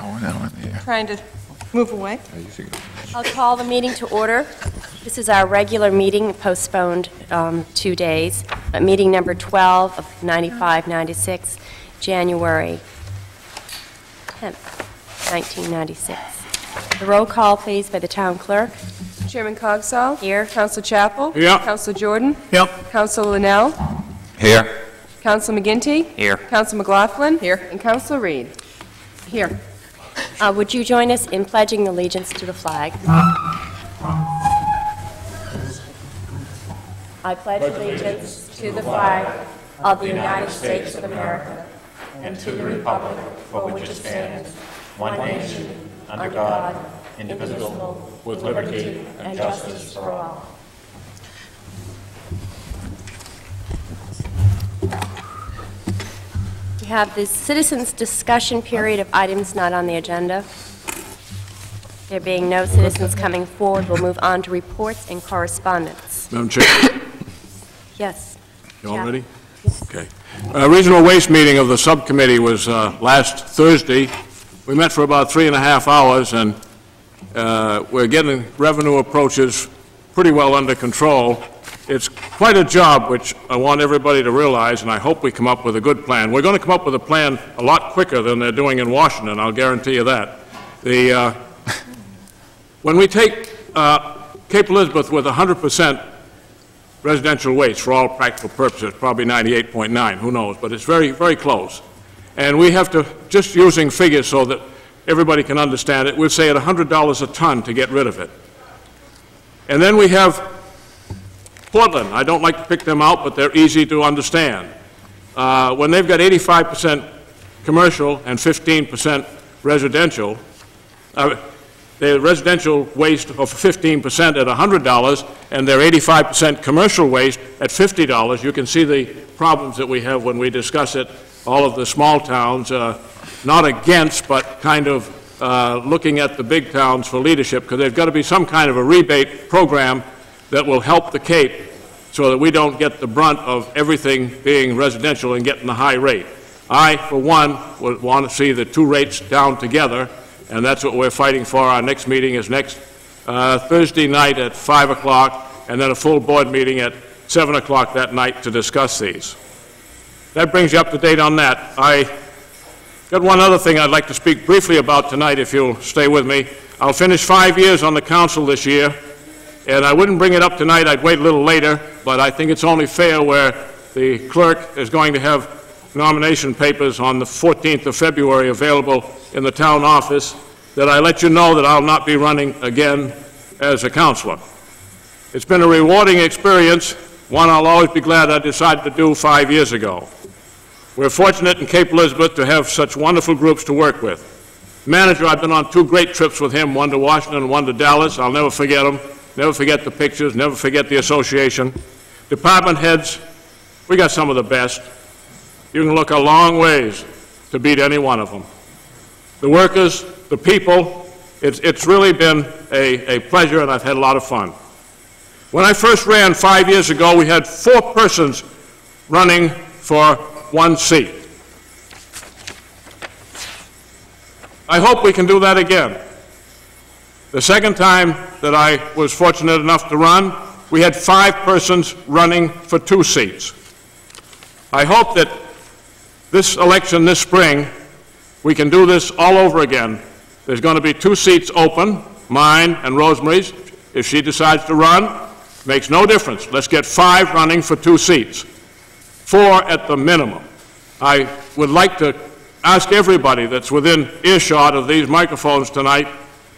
power now in the air. Trying to move away. I used to go- I'll call the meeting to order. This is our regular meeting, postponed um, two days, but meeting number 12 of 95-96, January 10th, 1996. The roll call, please, by the town clerk. Chairman Cogswell. Here. Council Chappell. Here. Council Jordan. Yep. Council Linnell. Here. Council McGinty. Here. Council McLaughlin. Here. And Council Reed. Here. Uh, Would you join us in pledging allegiance to the flag? I pledge allegiance to the flag of the United States of America and to the republic for which it stands, one nation, under God, indivisible, with liberty and justice for all. Have the citizens' discussion period of items not on the agenda. There being no citizens coming forward, we'll move on to reports and correspondence. Madam Chair, Yes. you all ready? Okay. Uh, Regional Waste meeting of the subcommittee was uh, last Thursday. We met for about three and a half hours, and uh, we're getting revenue approaches pretty well under control. It's quite a job, which I want everybody to realize, and I hope we come up with a good plan. We're going to come up with a plan a lot quicker than they're doing in Washington, I'll guarantee you that. The, uh, when we take uh, Cape Elizabeth with 100% residential waste for all practical purposes, probably 98.9, who knows, but it's very, very close. And we have to, just using figures so that everybody can understand it, we'll say at $100 a ton to get rid of it. And then we have Portland. I don't like to pick them out, but they're easy to understand. Uh, When they've got 85% commercial and 15% residential, uh, residential waste of 15% at $100, and their 85% commercial waste at $50, you can see the problems that we have when we discuss it, all of the small towns, uh, not against, but kind of uh, looking at the big towns for leadership, because there's got to be some kind of a rebate program that will help the Cape so that we don't get the brunt of everything being residential and getting the high rate. I, for one, would want to see the two rates down together, and that's what we're fighting for. Our next meeting is next uh, Thursday night at 5 o'clock, and then a full board meeting at 7 o'clock that night to discuss these. That brings you up to date on that. I got one other thing I'd like to speak briefly about tonight, if you'll stay with me. I'll finish five years on the council this year, and I wouldn't bring it up tonight, I'd wait a little later, but I think it's only fair where the clerk is going to have nomination papers on the 14th of February available in the town office, that I let you know that I'll not be running again as a councilor. It's been a rewarding experience, one I'll always be glad I decided to do five years ago. We're fortunate in Cape Elizabeth to have such wonderful groups to work with. Manager, I've been on two great trips with him, one to Washington and one to Dallas. I'll never forget them. Never forget the pictures, never forget the association. Department heads, we got some of the best. You can look a long ways to beat any one of them. The workers, the people, it's, it's really been a, a pleasure and I've had a lot of fun. When I first ran five years ago, we had four persons running for one seat. I hope we can do that again. The second time that I was fortunate enough to run, we had five persons running for two seats. I hope that this election this spring, we can do this all over again. There's going to be two seats open, mine and Rosemary's. If she decides to run, makes no difference. Let's get five running for two seats, four at the minimum. I would like to ask everybody that's within earshot of these microphones tonight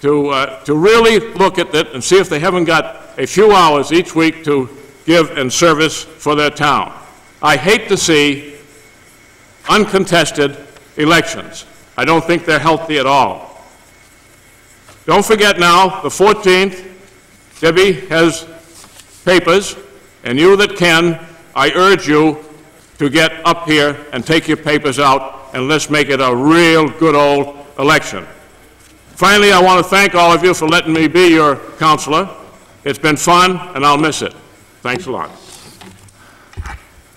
to, uh, to really look at it and see if they haven't got a few hours each week to give in service for their town. I hate to see uncontested elections. I don't think they're healthy at all. Don't forget now, the 14th, Debbie has papers, and you that can, I urge you to get up here and take your papers out, and let's make it a real good old election. Finally, I want to thank all of you for letting me be your counselor. It's been fun, and I'll miss it. Thanks a lot.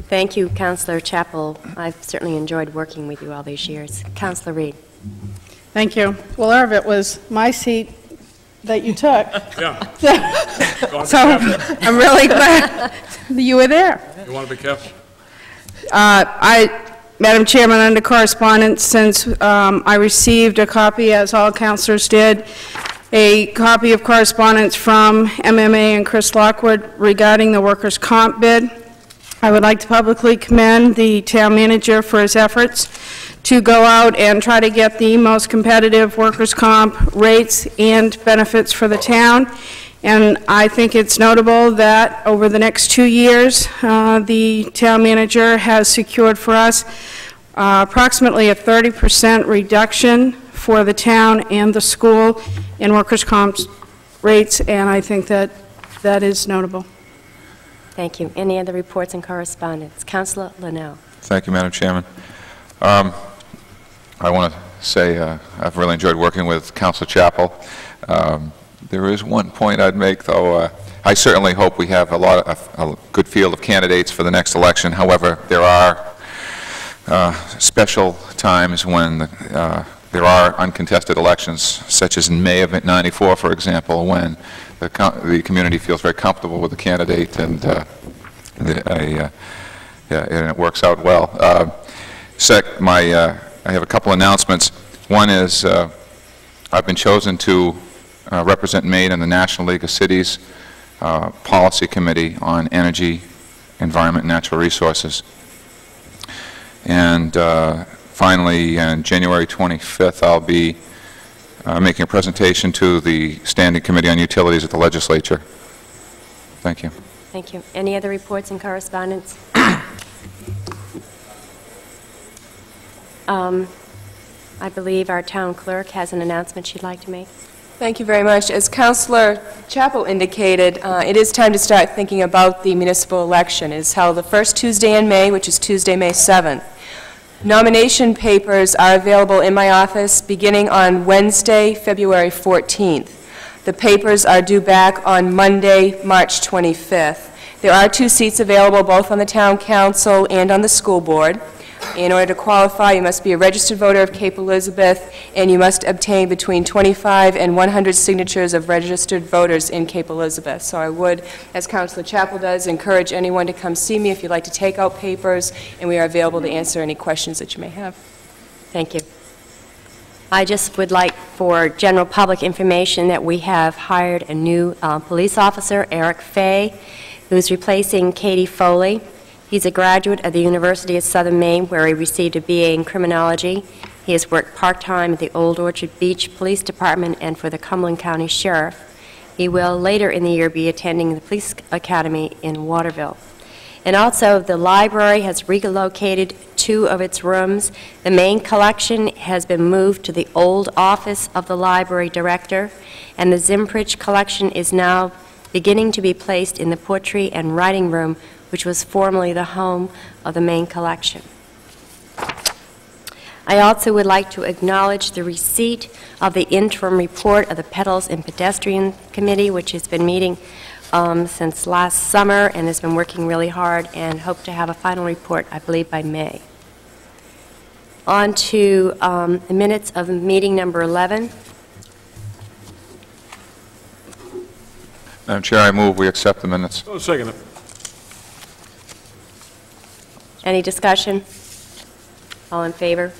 Thank you, Councillor Chappell. I've certainly enjoyed working with you all these years. Councillor Reed. Thank you. Well, Irv, it was my seat that you took, Yeah. so I'm really glad that you were there. You want to be careful? Uh, I, Madam Chairman, under correspondence, since um, I received a copy, as all councilors did, a copy of correspondence from MMA and Chris Lockwood regarding the workers' comp bid, I would like to publicly commend the town manager for his efforts to go out and try to get the most competitive workers' comp rates and benefits for the town. And I think it's notable that over the next two years, uh, the town manager has secured for us uh, approximately a 30% reduction for the town and the school in workers' comp rates, and I think that that is notable. Thank you. Any other reports and correspondence? Counselor Linnell. Thank you, Madam Chairman. Um, I want to say uh, I've really enjoyed working with Council Chappell. Um, There is one point I'd make, though. Uh, I certainly hope we have a lot, of a good field of candidates for the next election. However, there are uh, special times when uh, there are uncontested elections, such as in May of '94, for example, when the co- the community feels very comfortable with the candidate and uh, the- uh, yeah, and it works out well. Uh, Sec, my, uh, I have a couple announcements. One is, I've been chosen to uh, represent Maine in the National League of Cities uh, Policy Committee on Energy, Environment, and Natural Resources. And uh, finally, on January 25th, I'll be uh, making a presentation to the Standing Committee on Utilities at the Legislature. Thank you. Thank you. Any other reports and correspondence? Um, I believe our town clerk has an announcement she'd like to make. Thank you very much. As Councilor Chappell indicated, uh, it is time to start thinking about the municipal election. It is held the first Tuesday in May, which is Tuesday, May 7th. Nomination papers are available in my office beginning on Wednesday, February 14th. The papers are due back on Monday, March 25th. There are two seats available, both on the town council and on the school board. In order to qualify, you must be a registered voter of Cape Elizabeth, and you must obtain between 25 and 100 signatures of registered voters in Cape Elizabeth. So I would, as Councilor Chappell does, encourage anyone to come see me if you'd like to take out papers, and we are available to answer any questions that you may have. Thank you. I just would like for general public information that we have hired a new uh, police officer, Eric Fay, who's replacing Katie Foley. He's a graduate of the University of Southern Maine, where he received a BA in criminology. He has worked part-time at the Old Orchard Beach Police Department and for the Cumberland County Sheriff. He will later in the year be attending the Police Academy in Waterville. And also, the library has relocated two of its rooms. The main collection has been moved to the old office of the library director, and the Zimbridge collection is now beginning to be placed in the poetry and writing room, which was formerly the home of the main collection. I also would like to acknowledge the receipt of the interim report of the Pedals and Pedestrian Committee, which has been meeting um, since last summer and has been working really hard, and hope to have a final report, I believe, by May. On to um, the minutes of meeting number 11. Madam Chair, I move we accept the minutes. Oh, second it. Any discussion? All in favor?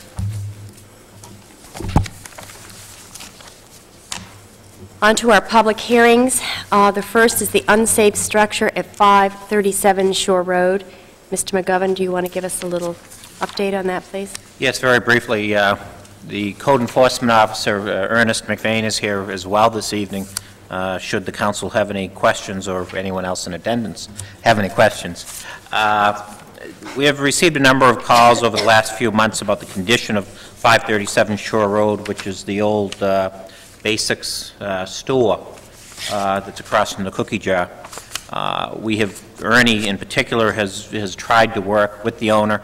On to our public hearings. Uh, The first is the unsafe structure at 537 Shore Road. Mr. McGovern, do you want to give us a little update on that, please? Yes, very briefly, uh, the code enforcement officer, uh, Ernest McVeigh, is here as well this evening, uh, should the council have any questions, or anyone else in attendance have any questions. Uh, We have received a number of calls over the last few months about the condition of 537 Shore Road, which is the old uh, Basics uh, store uh, that's across from the cookie jar. Uh, We have, Ernie in particular has, has tried to work with the owner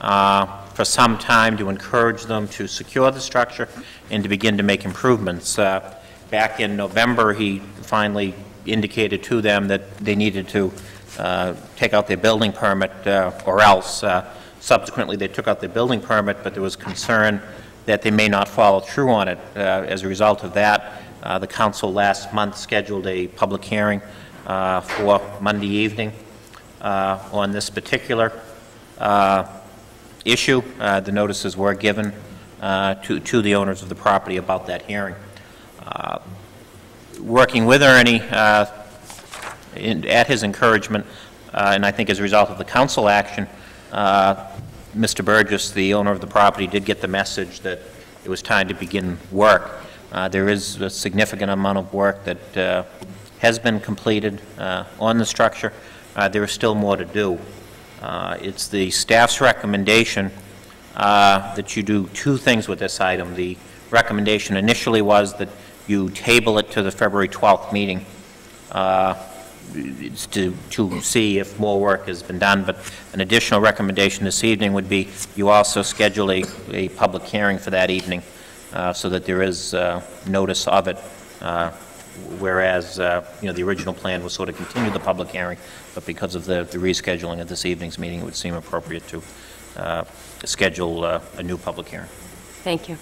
uh, for some time to encourage them to secure the structure and to begin to make improvements. Back in November, he finally indicated to them that they needed to take out their building permit, uh, or else. Uh, Subsequently, they took out their building permit, but there was concern that they may not follow through on it. Uh, As a result of that, uh, the council last month scheduled a public hearing uh, for Monday evening uh, on this particular uh, issue. Uh, The notices were given uh, to to the owners of the property about that hearing. Uh, Working with Ernie, uh, in- at his encouragement, uh, and I think as a result of the council action, uh, Mr. Burgess, the owner of the property, did get the message that it was time to begin work. Uh, There is a significant amount of work that uh, has been completed uh, on the structure. Uh, There is still more to do. It's the staff's recommendation that you do two things with this item. The recommendation initially was that you table it to the February 12th meeting uh, to, to see if more work has been done, but an additional recommendation this evening would be you also schedule a, a public hearing for that evening, uh, so that there is uh, notice of it, uh, whereas, uh, you know, the original plan was sort of continue the public hearing, but because of the the rescheduling of this evening's meeting, it would seem appropriate to uh, schedule uh, a new public hearing. Thank you.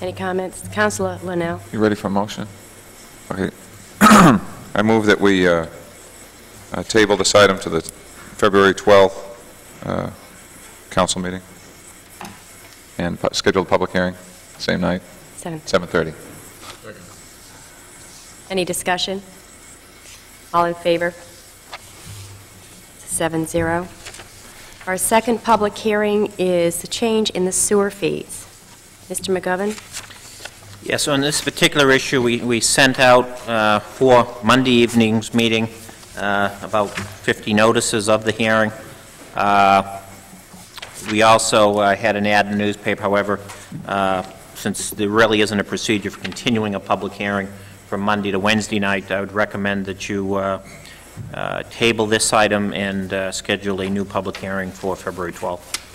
Any comments? Counselor Linnell? You ready for a motion? Okay. I move that we uh, uh, table this item to the February 12th uh, council meeting and pu- schedule a public hearing, same night, Seven. 7:30. Any discussion? All in favor? Seven zero. Our second public hearing is the change in the sewer fees. Mr. McGovern? Yes, on this particular issue, we we sent out uh, for Monday evening's meeting uh, about 50 notices of the hearing. Uh, We also uh, had an ad in the newspaper, however, uh, since there really isn't a procedure for continuing a public hearing from Monday to Wednesday night, I would recommend that you uh, table this item and schedule a new public hearing for February 12th.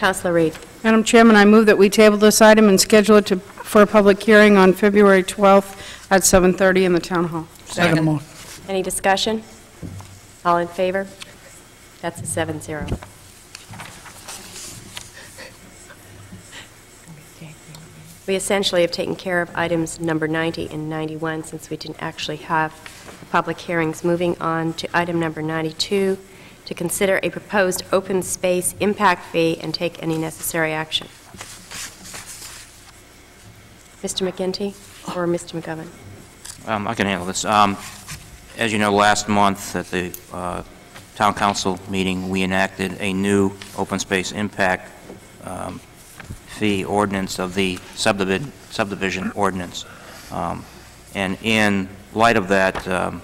Counselor Reed? Madam Chairman, I move that we table this item and schedule it to, for a public hearing on February 12th at 7:30 in the Town Hall. Second. Any discussion? All in favor? That's a 7-0. We essentially have taken care of items number 90 and 91 since we didn't actually have public hearings. Moving on to item number 92, to consider a proposed open space impact fee and take any necessary action. Mr. McGinty or Mr. McGovern? Um, I can handle this. Um, As you know, last month at the uh, Town Council meeting, we enacted a new open space impact um, fee ordinance of the subdivision subdivision ordinance. Um, And in light of that, um,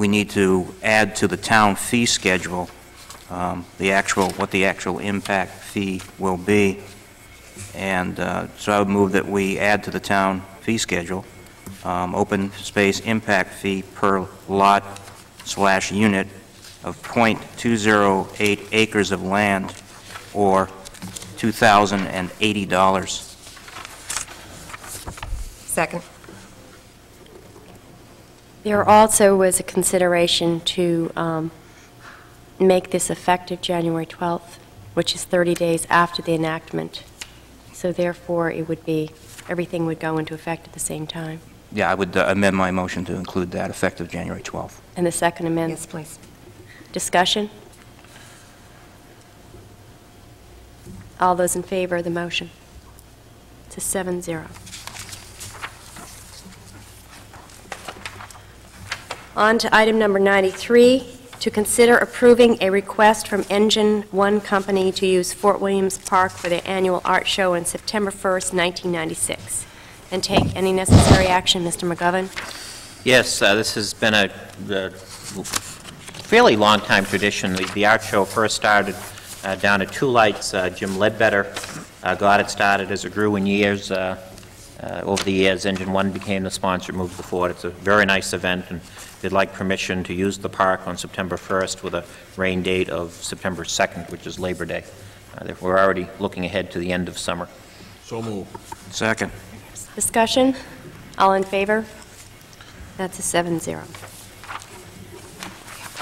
we need to add to the town fee schedule um, the actual, what the actual impact fee will be. And uh, so I would move that we add to the town fee schedule, um, open space impact fee per lot slash unit of .208 acres of land, or $2,080. Second. There also was a consideration to um, make this effective January 12th, which is 30 days after the enactment. So therefore, it would be, everything would go into effect at the same time. Yeah, I would uh, amend my motion to include that effective January 12th. And the second amendment, Yes, please. discussion? All those in favor of the motion? It's a 7-0. On to item number 93, to consider approving a request from Engine One Company to use Fort Williams Park for their annual art show on September 1st, 1996, and take any necessary action. Mr. McGovern? Yes, uh, this has been a the fairly long-time tradition. The- The art show first started uh, down at Two Lights. Uh, Jim Ledbetter uh, got it started as it grew in years. Uh, uh, Over the years, Engine One became the sponsor, moved to Ford. It's a very nice event, and they'd like permission to use the park on September 1st with a rain date of September 2nd, which is Labor Day. Uh, We're already looking ahead to the end of summer. So move. Second. Discussion? All in favor? That's a 7-0.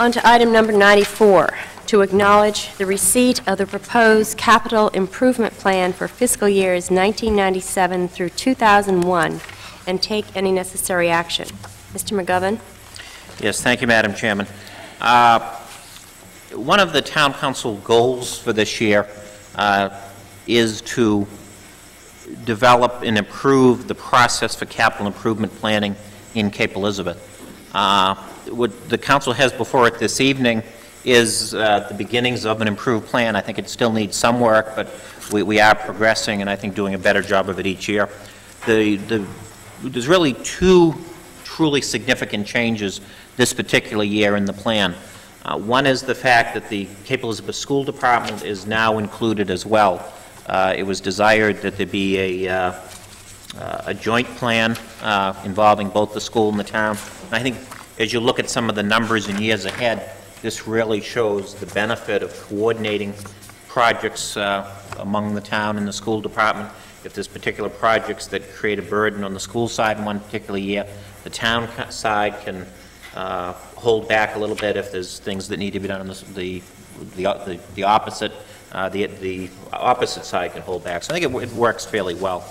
On to item number 94, to acknowledge the receipt of the proposed capital improvement plan for fiscal years 1997 through 2001 and take any necessary action. Mr. McGovern? Yes, thank you, Madam Chairman. Uh, One of the town council goals for this year uh, is to develop and improve the process for capital improvement planning in Cape Elizabeth. Uh, What the council has before it this evening is uh, the beginnings of an improved plan. I think it still needs some work, but we we are progressing, and I think doing a better job of it each year. The the There's really two truly significant changes this particular year in the plan. Uh, One is the fact that the Cape Elizabeth School Department is now included as well. Uh, It was desired that there be a, uh, uh, a joint plan uh, involving both the school and the town. And I think as you look at some of the numbers in years ahead, this really shows the benefit of coordinating projects uh, among the town and the school department. If there's particular projects that create a burden on the school side in one particular year, the town side can uh, hold back a little bit if there's things that need to be done on the, the, the the the opposite, uh, the, the opposite side can hold back. So I think it it works fairly well.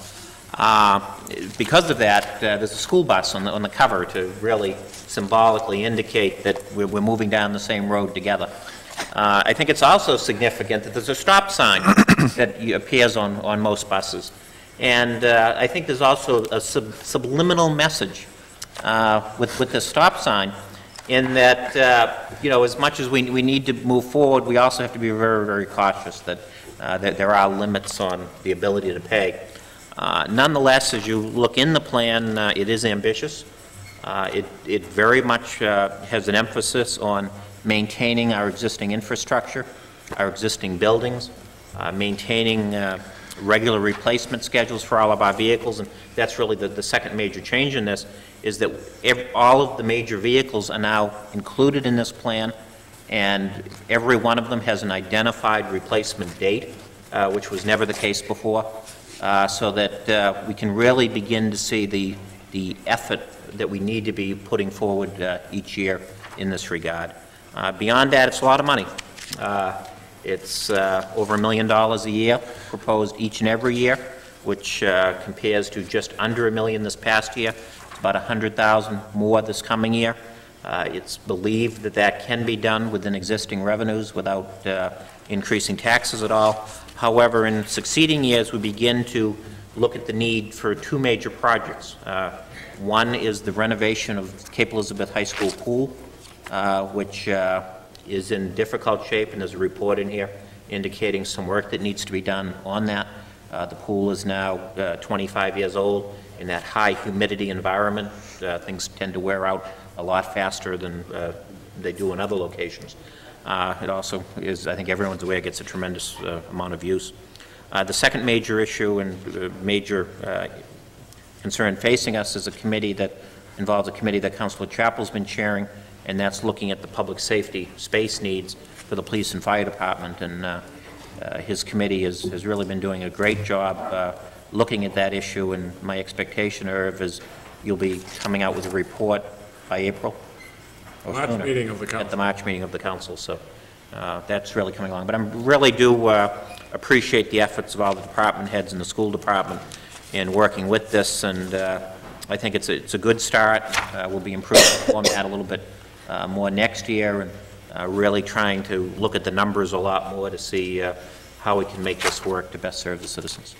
Uh, Because of that, uh, there's a school bus on the, on the cover to really symbolically indicate that we're, we're moving down the same road together. Uh, I think it's also significant that there's a stop sign that appears on, on most buses. And uh, I think there's also a sub- subliminal message uh, with, with the stop sign, in that, uh, you know, as much as we, we need to move forward, we also have to be very, very cautious that, uh, that there are limits on the ability to pay. Uh, Nonetheless, as you look in the plan, uh, it is ambitious. Uh, It, it very much uh, has an emphasis on maintaining our existing infrastructure, our existing buildings, uh, maintaining uh, regular replacement schedules for all of our vehicles, and that's really the, the second major change in this, is that ev- all of the major vehicles are now included in this plan, and every one of them has an identified replacement date, uh, which was never the case before, uh, so that uh, we can really begin to see the, the effort that we need to be putting forward uh, each year in this regard. Uh, Beyond that, it's a lot of money. Uh, It's uh, over a million dollars a year proposed each and every year, which uh, compares to just under a million this past year. It's about 100,000 more this coming year. It's believed that that can be done within existing revenues without increasing taxes at all. However, in succeeding years, we begin to look at the need for two major projects. Uh, One is the renovation of Cape Elizabeth High School pool, uh, which uh, is in difficult shape, and there's a report in here indicating some work that needs to be done on that. Uh, The pool is now uh, 25 years old. In that high humidity environment, uh, things tend to wear out a lot faster than they do in other locations. It also is, I think everyone's aware, gets a tremendous amount of use. The second major issue and major concern facing us is a committee that involves a committee that Councilor Chappell's been chairing, and that's looking at the public safety space needs for the police and fire department. And uh, uh, his committee has, has really been doing a great job uh, looking at that issue, and my expectation, Irv, is you'll be coming out with a report by April? or March sooner, meeting of the At the council. March meeting of the council, so uh, that's really coming along. But I really do uh, appreciate the efforts of all the department heads and the school department in working with this, and uh, I think it's, a- it's a good start. Uh, We'll be improving the format a little bit uh, more next year, and uh, really trying to look at the numbers a lot more to see uh, how we can make this work to best serve the citizens.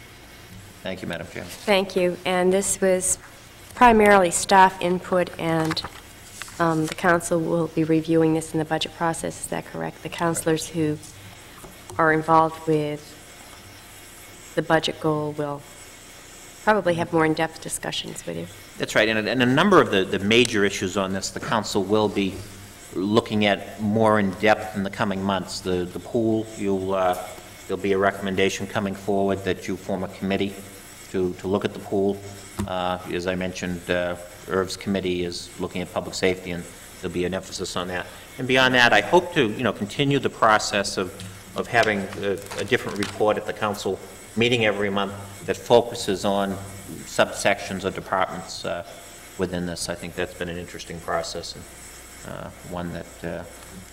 Thank you, Madam Chair. Thank you. And this was primarily staff input, and um, the council will be reviewing this in the budget process, is that correct? The councilors who are involved with the budget goal will probably have more in-depth discussions with you. That's right, and a, and a number of the, the major issues on this, the council will be looking at more in depth in the coming months. The, the pool, you'll, uh, there'll be a recommendation coming forward that you form a committee to, to look at the pool. Uh, as I mentioned, uh, Irv's committee is looking at public safety, and there'll be an emphasis on that. And beyond that, I hope to, you know, continue the process of, of having a, a different report at the council meeting every month that focuses on subsections or departments uh, within this. I think that's been an interesting process, and uh, one that uh,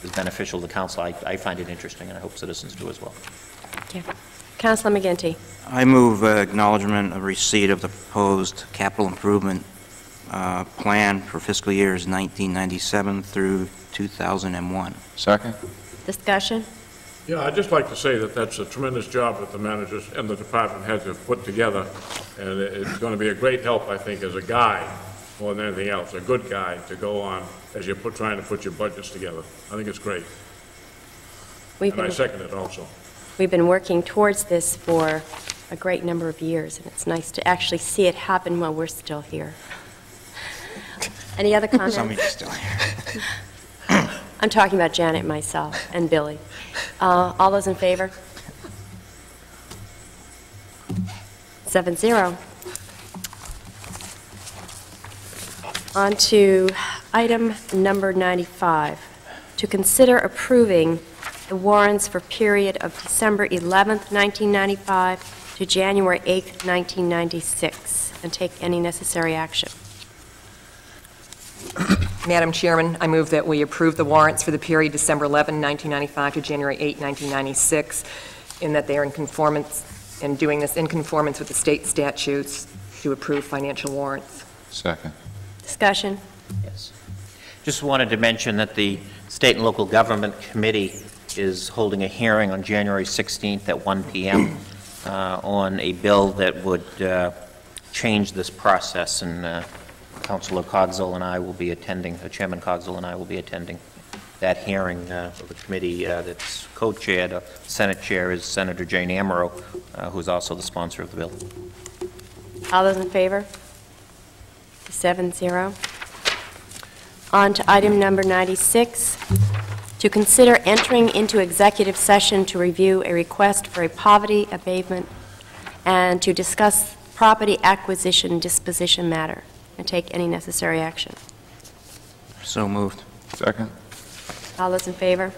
is beneficial to the council. I I find it interesting, and I hope citizens do as well. Thank you. Councilor McGinty. I move uh, acknowledgement of receipt of the proposed capital improvement uh, plan for fiscal years 1997 through 2001. Second? Discussion? Yeah, I'd just like to say that that's a tremendous job that the managers and the department heads have put together, and it's going to be a great help, I think, as a guide, more than anything else, a good guide to go on as you're put- trying to put your budgets together. I think it's great, We've and I second it also. we've been working towards this for a great number of years, and it's nice to actually see it happen while we're still here. Any other comments? Somebody's still here. I'm talking about Janet, myself, and Billy. Uh, All those in favor? Seven zero. On to item number 95, to consider approving the warrants for period of December 11th, 1995 to January 8th, 1996, and take any necessary action. Madam Chairman, I move that we approve the warrants for the period December 11, 1995 to January 8, 1996, in that they are in conformance, and doing this in conformance with the state statutes to approve financial warrants. Second. Discussion? Yes. Just wanted to mention that the State and Local Government Committee is holding a hearing on January 16th at 1 PM uh, on a bill that would uh, change this process, and uh, Councilor Cogswell and I will be attending, uh, Chairman Cogswell and I will be attending that hearing uh, of the committee uh, that's co-chaired. Uh, Senate Chair is Senator Jane Amero, uh, who's also the sponsor of the bill. All those in favor? Seven zero. On to item number 96, to consider entering into executive session to review a request for a poverty abatement and to discuss property acquisition disposition matter and take any necessary action. So moved. Second? All those in favor?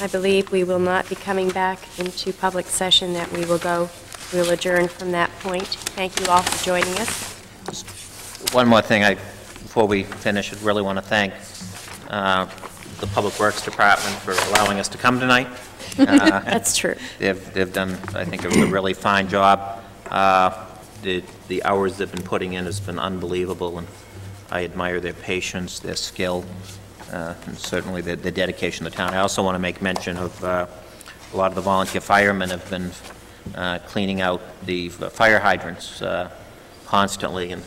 I believe we will not be coming back into public session, that we will go, we will adjourn from that point. Thank you all for joining us. One more thing, I, before we finish, I really want to thank uh, the Public Works Department for allowing us to come tonight. Uh, That's true. They've, they've done, I think, a really fine job. Uh, The, the hours they've been putting in has been unbelievable, and I admire their patience, their skill, uh, and certainly their their dedication of the town. I also want to make mention of, uh, a lot of the volunteer firemen have been uh, cleaning out the fire hydrants uh, constantly, and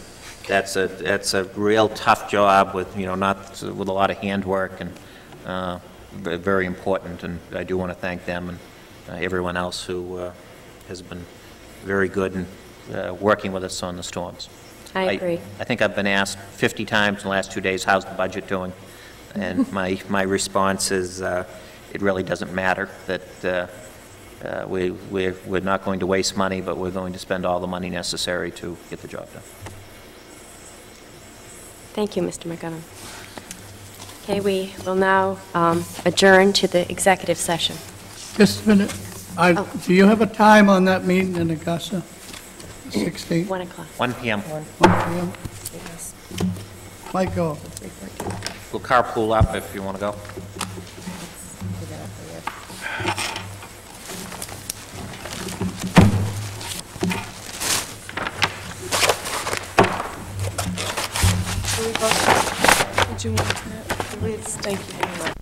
that's a, that's a real tough job with, you know, not, with a lot of handwork, and uh, very important, and I do want to thank them and uh, everyone else who has been very good in uh, working with us on the storms. I agree. I think I've been asked 50 times in the last two days, how's the budget doing? And my, my response is, uh, it really doesn't matter, that uh, uh, we, we're we're not going to waste money, but we're going to spend all the money necessary to get the job done. Thank you, Mr. McGovern. Okay, we will now um, adjourn to the executive session. Just a minute. I- Oh. Do you have a time on that meeting in Augusta? 16, 1 o'clock. 1 PM. 1 p.m.? Might go. We'll carpool up if you want to go. Did you want that? Thank you very much.